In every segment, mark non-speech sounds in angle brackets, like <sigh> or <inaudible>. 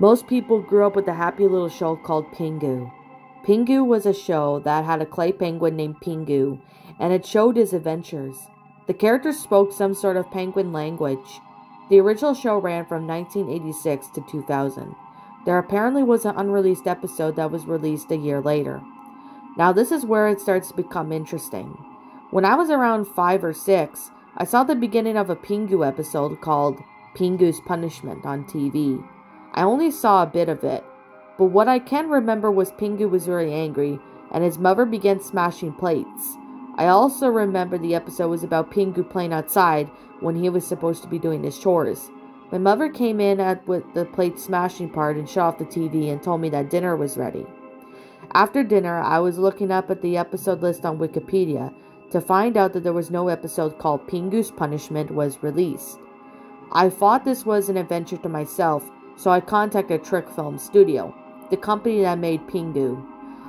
Most people grew up with a happy little show called Pingu. Pingu was a show that had a clay penguin named Pingu, and it showed his adventures. The characters spoke some sort of penguin language. The original show ran from 1986 to 2000. There apparently was an unreleased episode that was released a year later. Now, this is where it starts to become interesting. When I was around 5 or 6, I saw the beginning of a Pingu episode called Pingu's Punishment on TV. I only saw a bit of it, but what I can remember was Pingu was very angry and his mother began smashing plates. I also remember the episode was about Pingu playing outside when he was supposed to be doing his chores. My mother came in at with the plate smashing part and shut off the TV and told me that dinner was ready. After dinner, I was looking up at the episode list on Wikipedia to find out that there was no episode called Pingu's Punishment was released. I thought this was an adventure to myself, so I contacted Trick Film Studio, the company that made Pingu.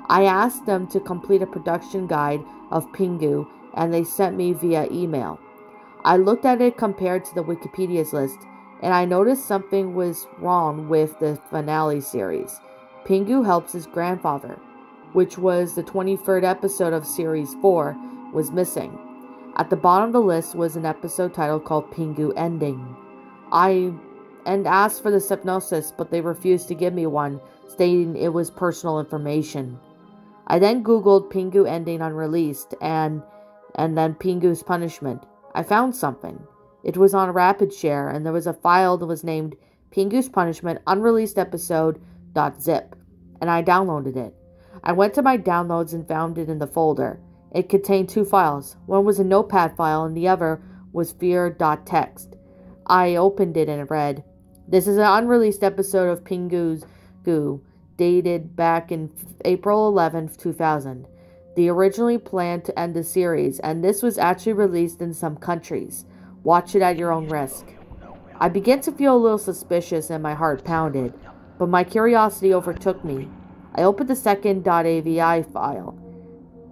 I asked them to complete a production guide of Pingu, and they sent me via email. I looked at it compared to the Wikipedia's list, and I noticed something was wrong with the finale series. Pingu helps his grandfather, which was the 23rd episode of Series 4, was missing. At the bottom of the list was an episode title called Pingu Ending. I and asked for the synopsis, but they refused to give me one, stating it was personal information. I then googled Pingu ending unreleased and and then Pingu's punishment. I found something. It was on RapidShare and there was a file that was named Pingu's punishment unreleased episode .zip and I downloaded it. I went to my downloads and found it in the folder. It contained two files. One was a notepad file and the other was fear.txt. I opened it and read, This is an unreleased episode of Pingu's Goo, dated back in April 11, 2000. They originally planned to end the series, and this was actually released in some countries. Watch it at your own risk. I began to feel a little suspicious and my heart pounded, but my curiosity overtook me. I opened the second .avi file.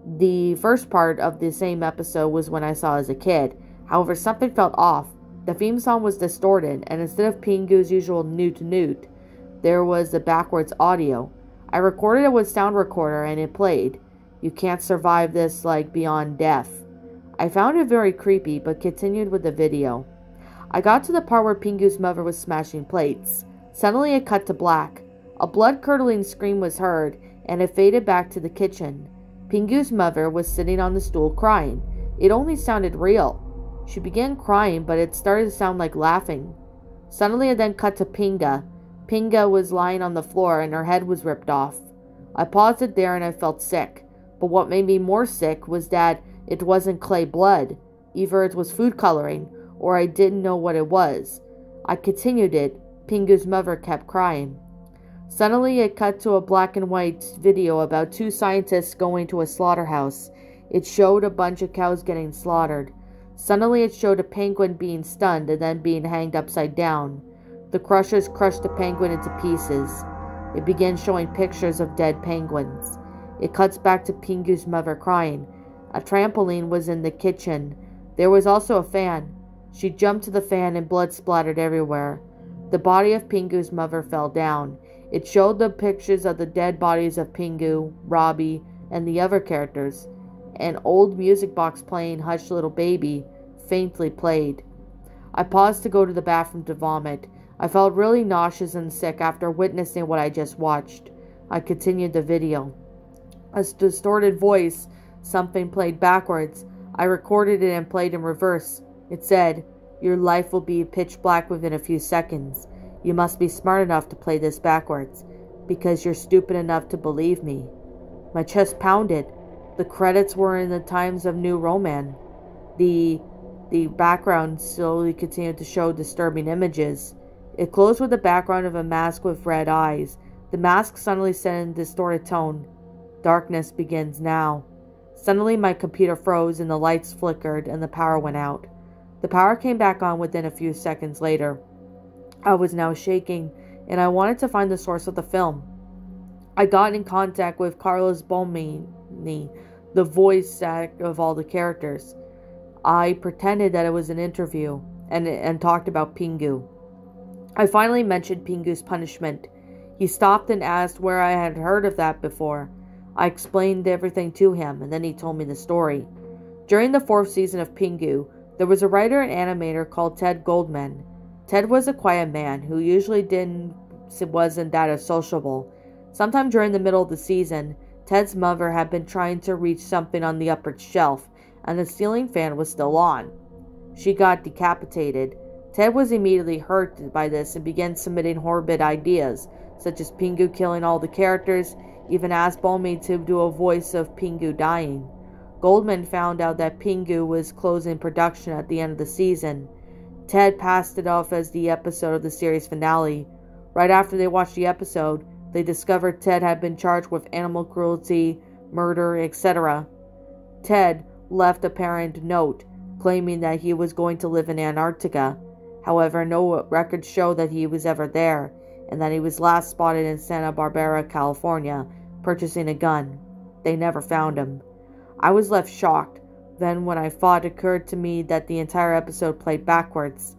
The first part of the same episode was when I saw as a kid. However, something felt off. The theme song was distorted, and instead of Pingu's usual noot noot, there was the backwards audio. I recorded it with sound recorder and it played. You can't survive this like beyond death. I found it very creepy, but continued with the video. I got to the part where Pingu's mother was smashing plates. Suddenly it cut to black. A blood curdling scream was heard, and it faded back to the kitchen. Pingu's mother was sitting on the stool crying. It only sounded real. She began crying, but it started to sound like laughing. Suddenly it then cut to Pinga. Pinga was lying on the floor and her head was ripped off. I paused it there and I felt sick. But what made me more sick was that it wasn't clay blood. Either it was food coloring, or I didn't know what it was. I continued it. Pingu's mother kept crying. Suddenly, it cut to a black and white video about two scientists going to a slaughterhouse. It showed a bunch of cows getting slaughtered. Suddenly, it showed a penguin being stunned and then being hanged upside down. The crushers crushed the penguin into pieces. It began showing pictures of dead penguins. It cuts back to Pingu's mother crying. A trampoline was in the kitchen. There was also a fan. She jumped to the fan and blood splattered everywhere. The body of Pingu's mother fell down. It showed the pictures of the dead bodies of Pingu, Robby, and the other characters. An old music box playing Hush Little Baby faintly played. I paused to go to the bathroom to vomit. I felt really nauseous and sick after witnessing what I just watched. I continued the video. A distorted voice, something played backwards. I recorded it and played in reverse. It said, Your life will be pitch black within a few seconds. You must be smart enough to play this backwards, because you're stupid enough to believe me. My chest pounded. The credits were in the Times of New Roman. The the background slowly continued to show disturbing images. It closed with the background of a mask with red eyes. The mask suddenly said in a distorted tone, Darkness begins now. Suddenly my computer froze and the lights flickered and the power went out. The power came back on within a few seconds later. I was now shaking and I wanted to find the source of the film. I got in contact with Carlos The voice actor of all the characters. I pretended that it was an interview and, and talked about Pingu. I finally mentioned Pingu's punishment. He stopped and asked where I had heard of that before. I explained everything to him, and then he told me the story. During the fourth season of Pingu, there was a writer and animator called Ted Goldman. Ted was a quiet man who usually didn't wasn't that sociable. Sometime during the middle of the season, Ted's mother had been trying to reach something on the upper shelf, and the ceiling fan was still on. She got decapitated. Ted was immediately hurt by this and began submitting horrid ideas, such as Pingu killing all the characters, even asked Bonomi to do a voice of Pingu dying. Goldman found out that Pingu was closing production at the end of the season. Ted passed it off as the episode of the series finale. Right after they watched the episode, they discovered Ted had been charged with animal cruelty, murder, etc. Ted left a parent note claiming that he was going to live in Antarctica. However, no records show that he was ever there, and that he was last spotted in Santa Barbara, California, purchasing a gun. They never found him. I was left shocked. Then, when I thought it occurred to me that the entire episode played backwards,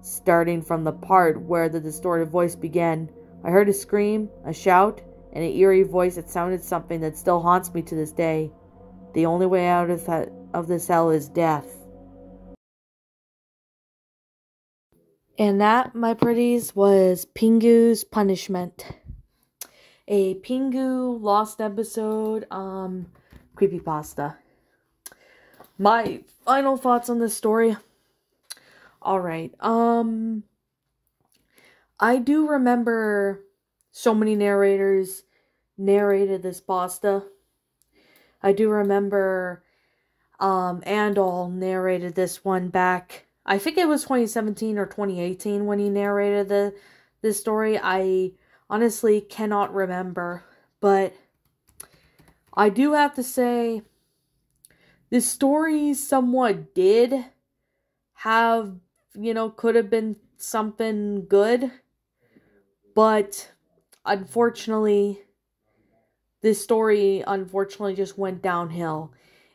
starting from the part where the distorted voice began, I heard a scream, a shout, and an eerie voice that sounded something that still haunts me to this day. The only way out of, that, of this hell is death. And that, my pretties, was Pingu's Punishment. A Pingu lost episode, um, creepypasta. My final thoughts on this story. Alright, um, I do remember so many narrators narrated this pasta. I do remember, um, Andal narrated this one back I think it was 2017 or 2018 when he narrated the this story. I honestly cannot remember, but I do have to say this story somewhat did have, you know, could have been something good, but unfortunately this story unfortunately just went downhill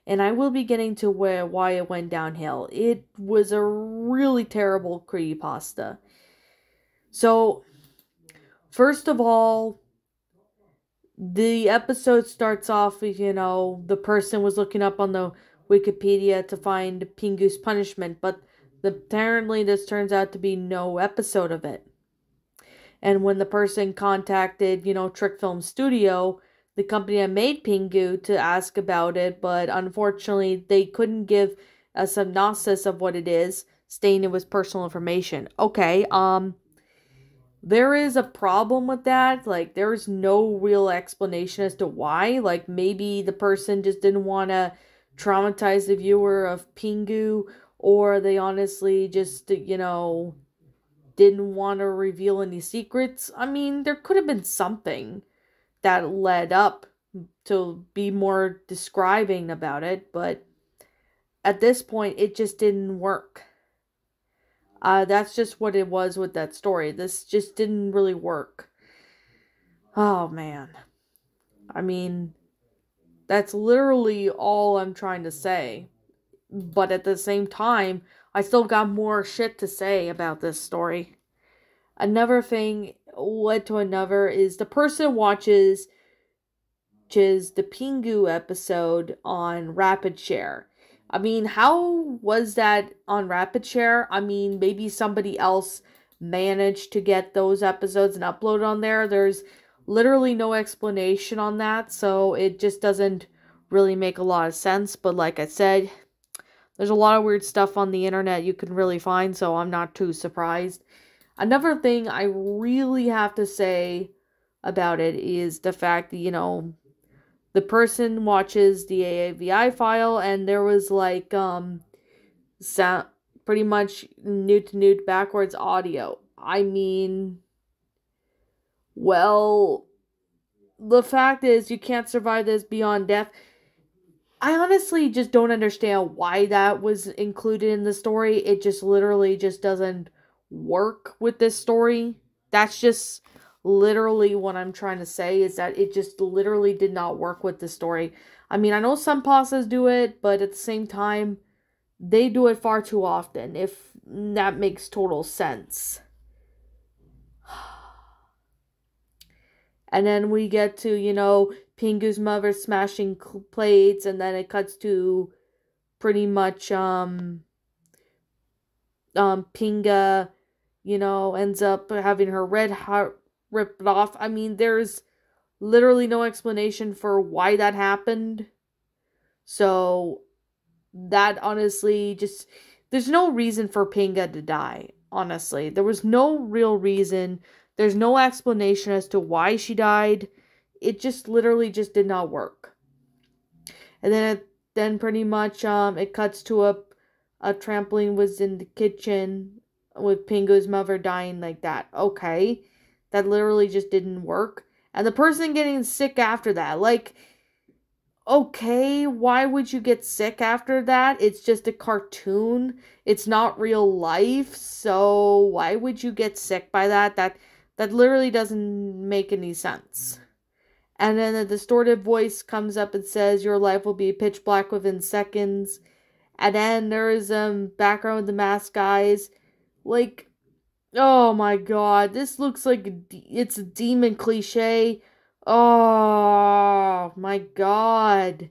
and I will be getting to where why it went downhill. It was a really terrible creepypasta. So, first of all, the episode starts off you know, the person was looking up on the Wikipedia to find Pingu's punishment, but apparently this turns out to be no episode of it. And when the person contacted, you know, Trick Film Studio, the company that made Pingu to ask about it, but unfortunately they couldn't give a synopsis of what it is, stating it was personal information. Okay, um there is a problem with that. Like there's no real explanation as to why. Like maybe the person just didn't want to traumatize the viewer of Pingu or they honestly just, you know, didn't want to reveal any secrets. I mean, there could have been something that led up to be more describing about it, but at this point, it just didn't work. Uh, that's just what it was with that story. This just didn't really work. Oh man. I mean, that's literally all I'm trying to say. But at the same time, I still got more shit to say about this story. Another thing led to another is the person watches which is the Pingu episode on Rapid Share. I mean, how was that on Rapid Share? I mean, maybe somebody else managed to get those episodes and upload on there. There's literally no explanation on that, so it just doesn't really make a lot of sense. But like I said, there's a lot of weird stuff on the internet you can really find, so I'm not too surprised. Another thing I really have to say about it is the fact that, you know, the person watches the AAVI file and there was like um sound pretty much nude to nude backwards audio. I mean well the fact is you can't survive this beyond death. I honestly just don't understand why that was included in the story. It just literally just doesn't work with this story. That's just literally what I'm trying to say is that it just literally did not work with the story. I mean, I know some pastas do it, but at the same time, they do it far too often, if that makes total sense. <sighs> And then we get to, you know, Pingu's mother smashing plates, and then it cuts to pretty much um um Pinga, you know, ends up having her red heart ripped off. I mean, there's literally no explanation for why that happened. So that honestly just there's no reason for Pinga to die, honestly. There was no real reason. There's no explanation as to why she died. It just literally just did not work. And then it, then pretty much um it cuts to a a trampoline was in the kitchen with Pingu's mother dying like that. Okay. That literally just didn't work. And the person getting sick after that, like okay, why would you get sick after that? It's just a cartoon. It's not real life. So why would you get sick by that? That that literally doesn't make any sense. And then a distorted voice comes up and says your life will be pitch black within seconds. And then there is um background with the mask guys. Like oh my god, this looks like it's a demon cliche Oh my god.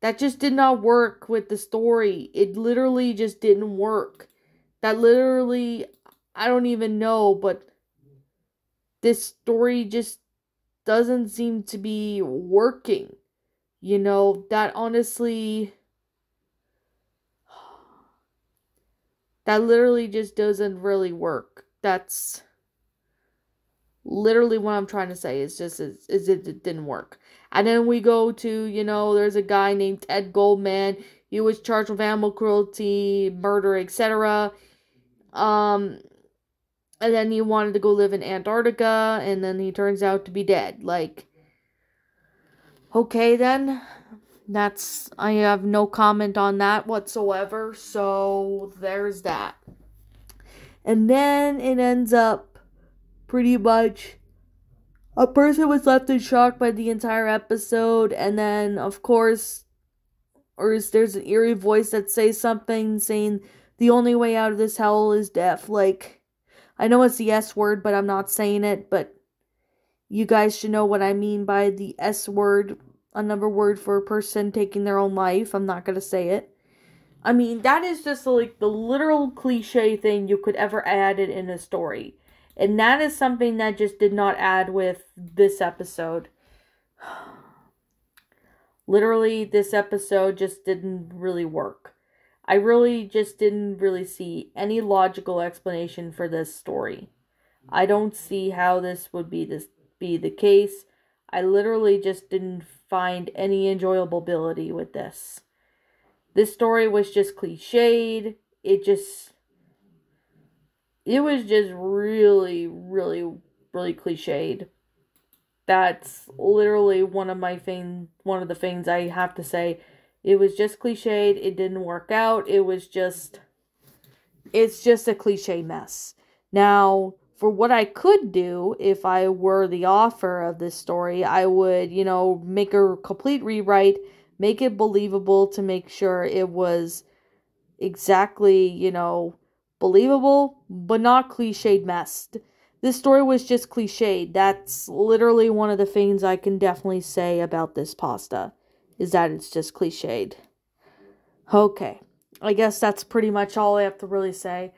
That just did not work with the story. It literally just didn't work. That literally, I don't even know, but this story just doesn't seem to be working. You know, that honestly. <sighs> That literally just doesn't really work. That's literally what I'm trying to say is just is it, it didn't work. And then we go to, you know, there's a guy named Ed Goldman. He was charged with animal cruelty, murder, etc. Um and then he wanted to go live in Antarctica and then he turns out to be dead. Like okay then. That's I have no comment on that whatsoever. So there's that. And then it ends up pretty much a person was left in shock by the entire episode and then of course or is there's an eerie voice that says something saying the only way out of this hell is death like i know it's the s word but i'm not saying it but you guys should know what i mean by the s word another word for a person taking their own life i'm not going to say it i mean that is just like the literal cliche thing you could ever add it in a story and that is something that just did not add with this episode. <sighs> Literally, this episode just didn't really work. I really just didn't really see any logical explanation for this story. I don't see how this would be this be the case. I literally just didn't find any enjoyable ability with this. This story was just cliched. It just it was just really, really, really cliched. That's literally one of my thing, one of the things I have to say. It was just cliched. It didn't work out. It was just, it's just a cliche mess. Now, for what I could do if I were the author of this story, I would, you know, make a complete rewrite, make it believable to make sure it was exactly, you know, believable, but not cliched messed. This story was just cliched. That's literally one of the things I can definitely say about this pasta, is that it's just cliched. Okay, I guess that's pretty much all I have to really say.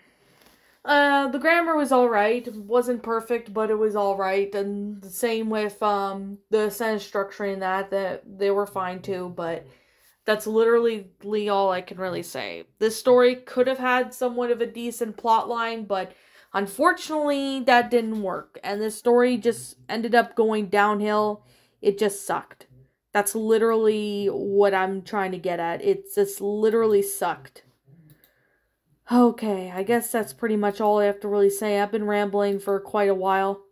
Uh, the grammar was alright. wasn't perfect, but it was alright. And the same with um the sentence structuring that that they were fine too, but that's literally all I can really say. This story could have had somewhat of a decent plot line, but unfortunately that didn't work. And this story just ended up going downhill. It just sucked. That's literally what I'm trying to get at. It's just literally sucked. Okay, I guess that's pretty much all I have to really say. I've been rambling for quite a while.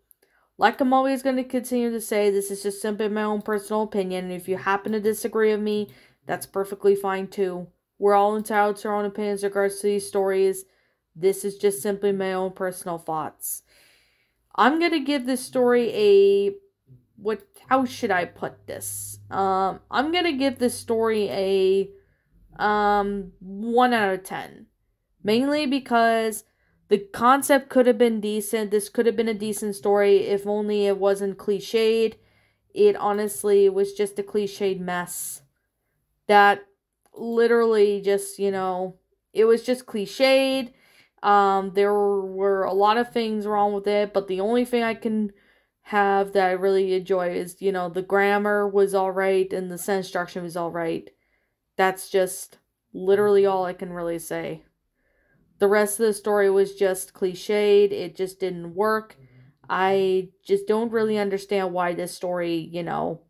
Like I'm always going to continue to say, this is just simply my own personal opinion. And if you happen to disagree with me, that's perfectly fine too. We're all entitled to our own opinions in regards to these stories. This is just simply my own personal thoughts. I'm gonna give this story a what how should I put this? Um I'm gonna give this story a um one out of ten. Mainly because the concept could have been decent. This could have been a decent story if only it wasn't cliched. It honestly was just a cliched mess. That literally just, you know, it was just cliched. Um, there were a lot of things wrong with it, but the only thing I can have that I really enjoy is, you know, the grammar was alright and the sentence structure was alright. That's just literally mm-hmm. all I can really say. The rest of the story was just cliched. It just didn't work. Mm-hmm. I mm-hmm. just don't really understand why this story, you know,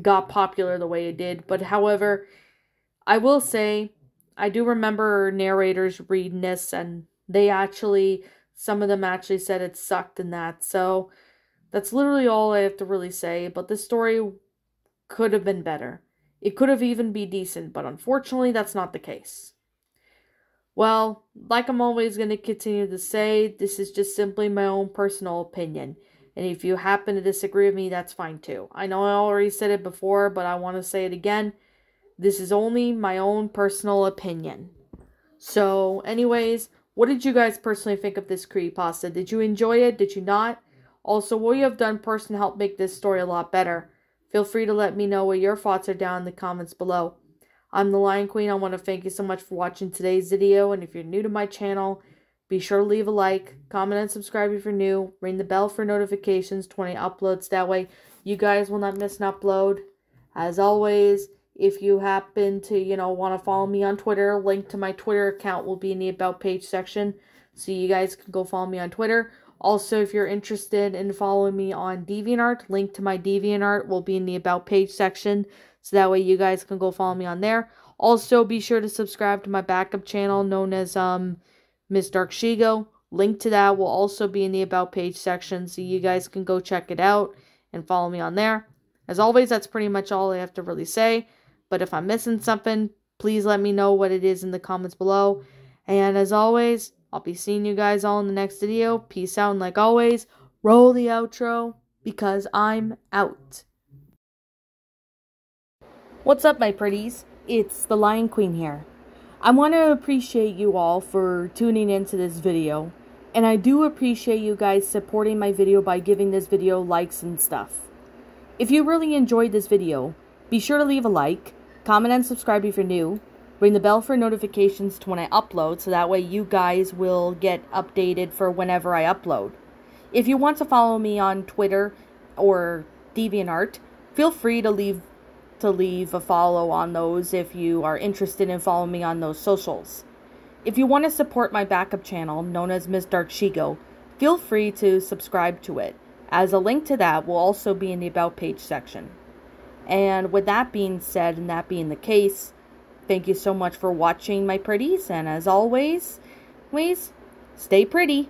got popular the way it did. But however, I will say, I do remember narrators reading this and they actually, some of them actually said it sucked in that. So that's literally all I have to really say. But this story could have been better. It could have even be decent, but unfortunately, that's not the case. Well, like I'm always going to continue to say, this is just simply my own personal opinion. And if you happen to disagree with me, that's fine too. I know I already said it before, but I want to say it again. This is only my own personal opinion. So, anyways, what did you guys personally think of this creepypasta? Did you enjoy it? Did you not? Also, what you have done personally helped make this story a lot better. Feel free to let me know what your thoughts are down in the comments below. I'm the Lion Queen. I want to thank you so much for watching today's video. And if you're new to my channel, be sure to leave a like, comment, and subscribe if you're new. Ring the bell for notifications 20 uploads. That way you guys will not miss an upload. As always, if you happen to, you know, want to follow me on Twitter, link to my Twitter account will be in the About page section. So you guys can go follow me on Twitter. Also, if you're interested in following me on DeviantArt, link to my DeviantArt will be in the About page section. So that way you guys can go follow me on there. Also, be sure to subscribe to my backup channel known as um, Miss Dark Shigo. Link to that will also be in the About page section, so you guys can go check it out and follow me on there. As always, that's pretty much all I have to really say. But if I'm missing something, please let me know what it is in the comments below. And as always, I'll be seeing you guys all in the next video. Peace out, and like always, roll the outro because I'm out. What's up, my pretties? It's the Lion Queen here. I want to appreciate you all for tuning into this video, and I do appreciate you guys supporting my video by giving this video likes and stuff. If you really enjoyed this video, be sure to leave a like, comment and subscribe if you're new, ring the bell for notifications to when I upload so that way you guys will get updated for whenever I upload. If you want to follow me on Twitter or DeviantArt, feel free to leave to leave a follow on those if you are interested in following me on those socials. If you want to support my backup channel, known as Miss Dark Shigo, feel free to subscribe to it, as a link to that will also be in the About page section. And with that being said, and that being the case, thank you so much for watching, my pretties, and as always, please stay pretty.